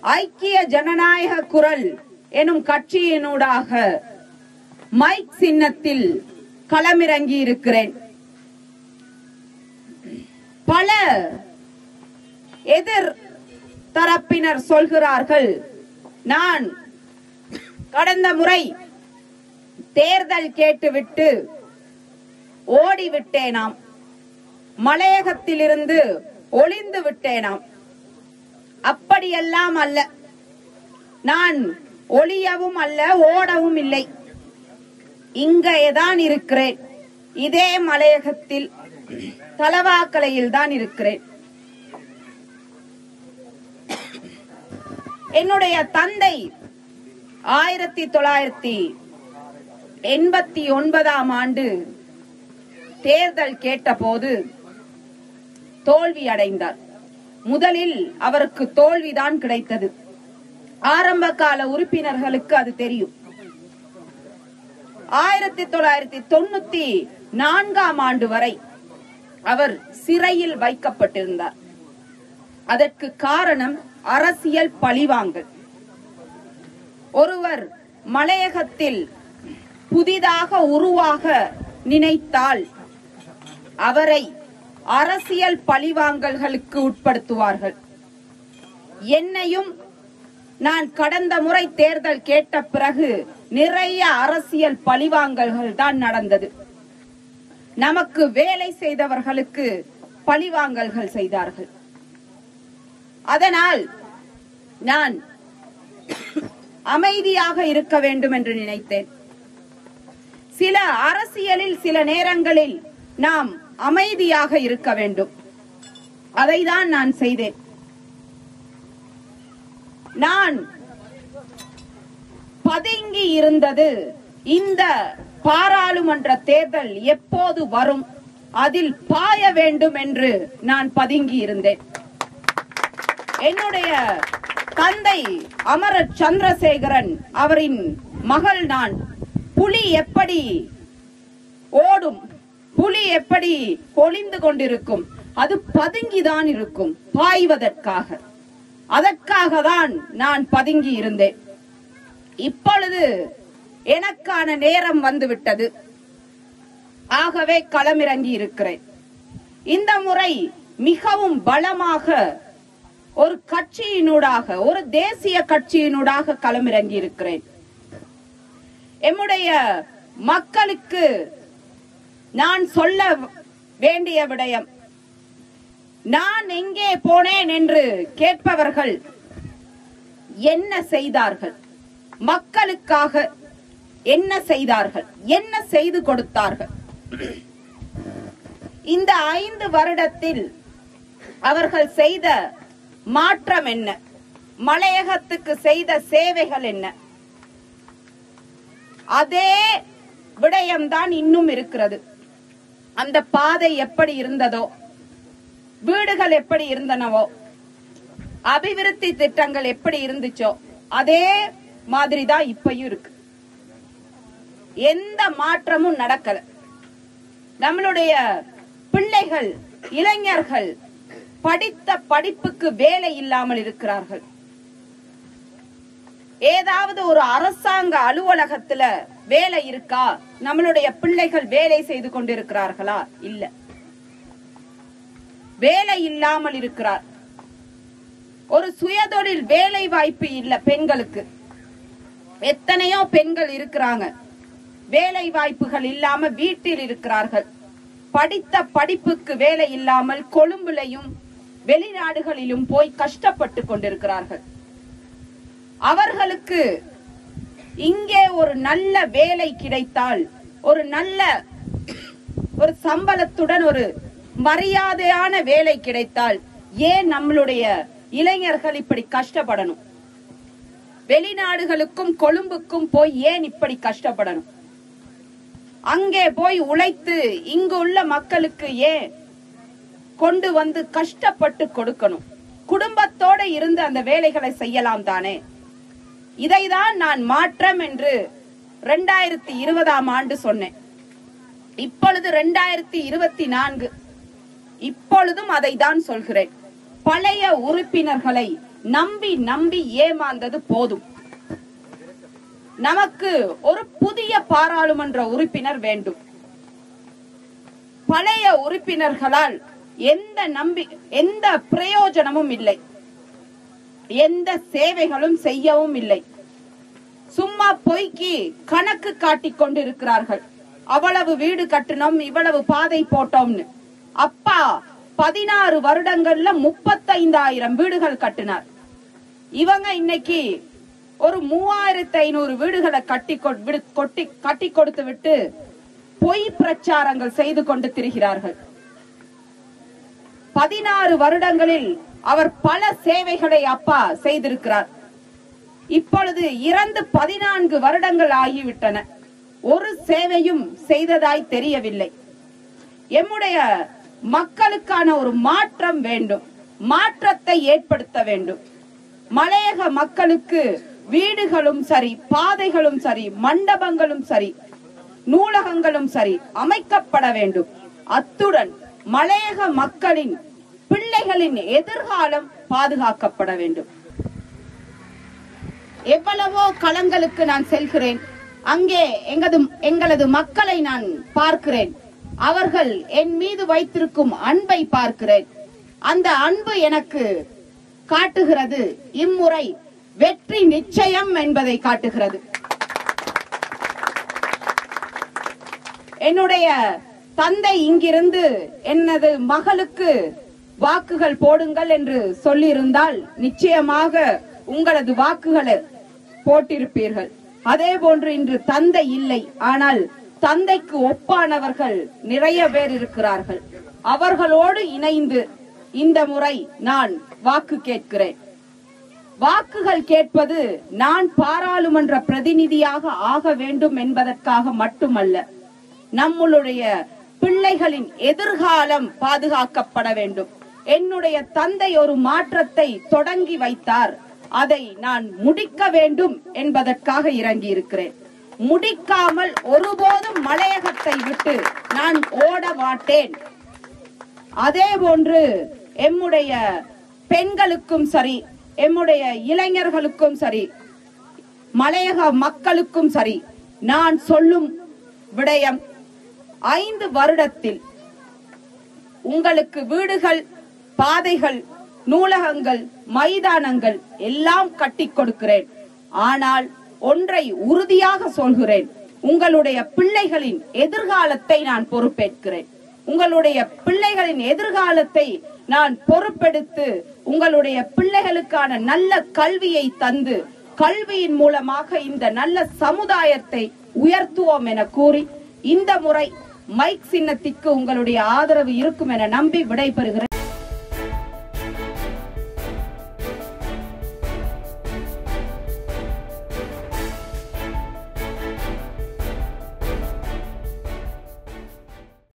ஐக்கிய ஜனநாயக குரல் எனும் கட்சியினூடாக மைக் சின்னத்தில் களமிறங்கி இருக்கிறேன் பல எதிர் தரப்பினர் சொல்கிறார்கள் நான் கடந்த முறை தேர்தல் கேட்டுவிட்டு ஓடிவிட்டேனாம். மலையகத்திலிருந்து ஒளிந்து விட்டேனாம். அப்படியெல்லாம் அல்ல. நான் ஒளியவும் அல்ல ஓடவும் இல்லை. இங்கேதான் இருக்கிறேன். இதே மலையகத்தில் தலவாக்கலையில் தான் இருக்கிறேன். என்னுடைய தந்தை ஆயிரத்தி தொள்ளாயிரத்தி எண்பத்தி ஒன்பதாம் ஆண்டு தேர்தல் கேட்டபோது தோல்வி அடைந்தார் முதலில் அவருக்கு தோல்விதான் கிடைத்தது. ஆரம்ப கால உறுப்பினர்களுக்கு அது தெரியும். ஆயிரத்தி தொள்ளாயிரத்தி தொண்ணூத்தி நான்காம் ஆண்டு வரை அவர் சிறையில் வைக்கப்பட்டிருந்தார். அதற்கு காரணம் அரசியல் பழிவாங்கல். ஒருவர் மலையகத்தில் புதிதாக உருவாக நினைத்தால் அவரை அரசியல் பழிவாங்கல்களுக்கு உட்படுத்துவார்கள். என்னையும் நான் கடந்த முறை தேர்தல் கேட்ட பிறகு நிறைய அரசியல் பழிவாங்கல்கள் தான் நடந்தது. நமக்கு வேலை செய்தவர்களுக்கு பழிவாங்கல்கள் செய்தார்கள். அதனால் நான் அமைதியாக இருக்க வேண்டும் என்று நினைத்தேன். சில அரசியலில் சில நேரங்களில் நாம் அமைதியாக இருக்க வேண்டும். அதைதான் நான் செய்தேன். நான் பதுங்கி இருந்தது இந்த பாராளுமன்ற தேர்தல் எப்போது வரும்? அதில் பாய வேண்டும் என்று நான் பதுங்கி இருந்தேன். என்னுடைய தந்தை அமரர் சந்திரசேகரன் அவரின் மகள் நான். புலி எப்படி ஓடும்? புலி எப்படி ஒளிந்து கொண்டிருக்கும்? அது பதுங்கிதான் இருக்கும் பாய்வதற்காக. அதற்காக தான் நான் பதுங்கி இருந்தேன். இப்பொழுது எனக்கான நேரம் வந்துவிட்டது. ஆகவே களமிறங்கி இருக்கிறேன். இந்த முறை மிகவும் பலமாக ஒரு கட்சியினூடாக ஒரு தேசிய கட்சியினூடாக களமிறங்கி இருக்கிறேன். எம்முடைய மக்களுக்கு நான் சொல்ல வேண்டிய விடயம். நான் எங்கே போனேன் என்று கேட்பவர்கள் என்ன செய்தார்கள்? மக்களுக்காக என்ன செய்தார்கள்? என்ன செய்து கொடுத்தார்கள்? இந்த ஐந்து வருடத்தில் அவர்கள் செய்த மாற்றம் என்ன? மலையகத்துக்கு செய்த சேவைகள் என்ன? அதே விடயம்தான் இன்னும் இருக்கிறது. அந்த பாதை எப்படி இருந்ததோ வீடுகள் எப்படி இருந்தனவோ அபிவிருத்தி திட்டங்கள் எப்படி இருந்துச்சோ அதே மாதிரி தான் இப்பயும் இருக்கு. எந்த மாற்றமும் நடக்கல. நம்மளுடைய பிள்ளைகள் இளைஞர்கள் படித்த படிப்புக்கு வேலை இல்லாமல் இருக்கிறார்கள். ஏதாவது ஒரு அரசாங்க அலுவலகத்துல வேலை இருக்கா? நம்மளுடைய பிள்ளைகள் வேலை செய்து கொண்டிருக்கிறார்களா? இல்ல. வேலை இல்லாமல் இருக்கிறார். ஒரு சுயதொழில் வேலை வாய்ப்பு இல்ல பெண்களுக்கு. எத்தனையோ பெண்கள் இருக்கிறாங்க. வேலை வாய்ப்புகள் இல்லாம வீட்டில் இருக்கிறார்கள். படித்த படிப்புக்கு வேலை இல்லாமல் கொழும்புலையும் வெளிநாடுகளிலும் போய் கஷ்டப்பட்டு கொண்டிருக்கிறார்கள். அவர்களுக்கு இங்கே ஒரு நல்ல வேலை கிடைத்தால் ஒரு நல்ல ஒரு சம்பளத்துடன் ஒரு மரியாதையான வேலை கிடைத்தால் ஏன் நம்மளுடைய இளைஞர்கள் இப்படி கஷ்டப்படணும்? வெளிநாடுகளுக்கும் கொழும்புக்கும் போய் ஏன் இப்படி கஷ்டப்படணும்? அங்கே போய் உழைத்து இங்கு உள்ள மக்களுக்கு ஏன் கொண்டு வந்து கஷ்டப்பட்டு கொடுக்கணும்? குடும்பத்தோட இருந்து அந்த வேலைகளை செய்யலாம் தானே? இதைதான் நான் மாற்றம் என்று ரெண்டாயிரத்தி இருபதாம் ஆண்டு சொன்னேன். இப்பொழுது ரெண்டாயிரத்தி இருபத்தி நான்கு. இப்பொழுதும் அதை தான் சொல்கிறேன். பழைய உறுப்பினர்களை நம்பி நம்பி ஏமாந்தது போதும். நமக்கு ஒரு புதிய பாராளுமன்ற உறுப்பினர் வேண்டும். பழைய உறுப்பினர்களால் எந்த நம்பி எந்த பிரயோஜனமும் இல்லை. எந்த சேவைகளும் செய்யவும் இல்லை. சும்மா பொய்க்கு கணக்கு காட்டிக் கொண்டிருக்கிறார்கள். அவ்வளவு வீடு கட்டணும் இவ்வளவு பாதை போட்டோம்னு. அப்பா பதினாறு வருடங்கள்ல முப்பத்தைந்தாயிரம் வீடுகள் கட்டினார். இவங்க இன்னைக்கு ஒரு மூவாயிரத்தி ஐநூறு வீடுகளை கட்டி கொட்டி கட்டி கொடுத்து விட்டு பொய் பிரச்சாரங்கள் செய்து கொண்டு திரிகிறார்கள். பதினாறு வருடங்களில் அவர் பல சேவைகளை அப்பா செய்திருக்கிறார். இப்பொழுது இறந்து பதினான்கு வருடங்கள் ஆகிவிட்டன. ஒரு சேவையும் செய்ததாய் தெரியவில்லை. எம்முடைய மக்களுக்கான ஒரு மாற்றம் வேண்டும். மாற்றத்தை ஏற்படுத்த வேண்டும். மலையக மக்களுக்கு வீடுகளும் சரி பாதைகளும் சரி மண்டபங்களும் சரி நூலகங்களும் சரி அமைக்கப்பட வேண்டும். அத்துடன் மலையக மக்களின் பிள்ளைகளின் எதிர்காலம் பாதுகாக்கப்பட வேண்டும். எவ்வளவோ களங்களுக்கு நான் செல்கிறேன். அங்கே எங்கது எங்களது மக்களை நான் பார்க்கிறேன். அவர்கள் என் மீது வைத்திருக்கும் அன்பை பார்க்கிறேன். அந்த அன்பு எனக்கு காட்டுகிறது. இம்முறை வெற்றி நிச்சயம் என்பதை காட்டுகிறது. என்னுடைய தந்தை இங்கிருந்து எனது மகளுக்கு வாக்குகள் போடுங்கள் என்று சொல்லியிருந்தால் நிச்சயமாக உங்களது வாக்குகளை போட்டிருப்பீர்கள். அதே போன்று இன்று தந்தை இல்லை. ஆனால் தந்தைக்கு ஒப்பானவர்கள் நிறைய பேர் இருக்கிறார்கள். அவர்களோடு இணைந்து இந்த முறை நான் வாக்கு கேட்கிறேன். வாக்குகள் கேட்பது நான் பாராளுமன்ற பிரதிநிதியாக ஆக வேண்டும் என்பதற்காக மட்டுமல்ல நம்மளுடைய பிள்ளைகளின் எதிர்காலம் பாதுகாக்கப்பட வேண்டும். என்னுடைய தந்தை ஒரு மாற்றத்தை தொடங்கி வைத்தார். அதை நான் முடிக்க வேண்டும் என்பதற்காக இறங்கி இருக்கிறேன் முடிக்காமல் ஒருபோதும் மலையகத்தை விட்டு நான் ஓட மாட்டேன். அதே போன்று எம்முடைய பெண்களுக்கும் சரி எம்முடைய இளைஞர்களுக்கும் சரி மலையக மக்களுக்கும் சரி நான் சொல்லும் விடயம் ஐந்து வருடத்தில் உங்களுக்கு வீடுகள் பாதைகள் நூலகங்கள் மைதானங்கள் எல்லாம் கட்டி கொடுக்கிறேன். ஆனால் ஒன்றை உறுதியாக சொல்கிறேன். உங்களுடைய பிள்ளைகளின் எதிர்காலத்தை நான் பொறுப்பேற்கிறேன். உங்களுடைய பிள்ளைகளின் எதிர்காலத்தை நான் பொறுப்பெடுத்து உங்களுடைய பிள்ளைகளுக்கான நல்ல கல்வியை தந்து கல்வியின் மூலமாக இந்த நல்ல சமுதாயத்தை உயர்த்துவோம் என கூறி இந்த முறை மைக் சின்னத்திற்கு உங்களுடைய ஆதரவு இருக்கும் என நம்பி விடைபெறுகிறேன்.